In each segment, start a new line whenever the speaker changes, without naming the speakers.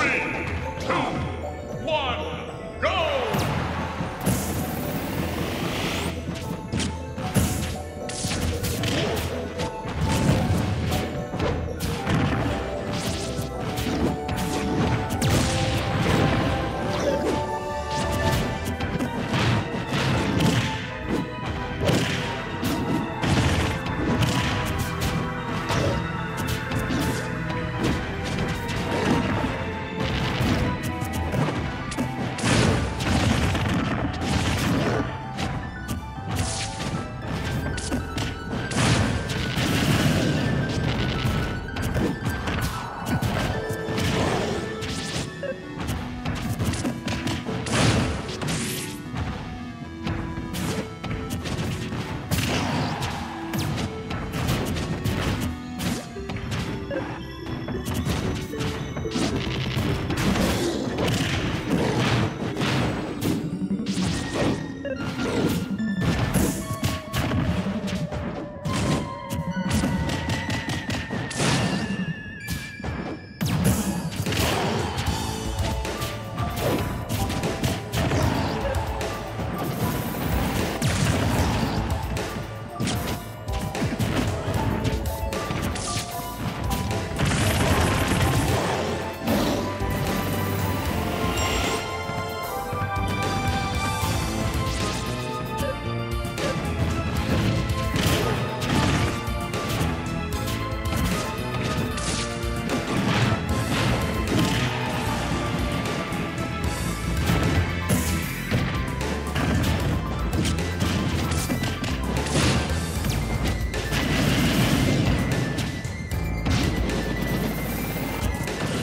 Three, two, one.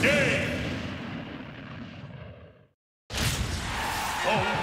game. Oh.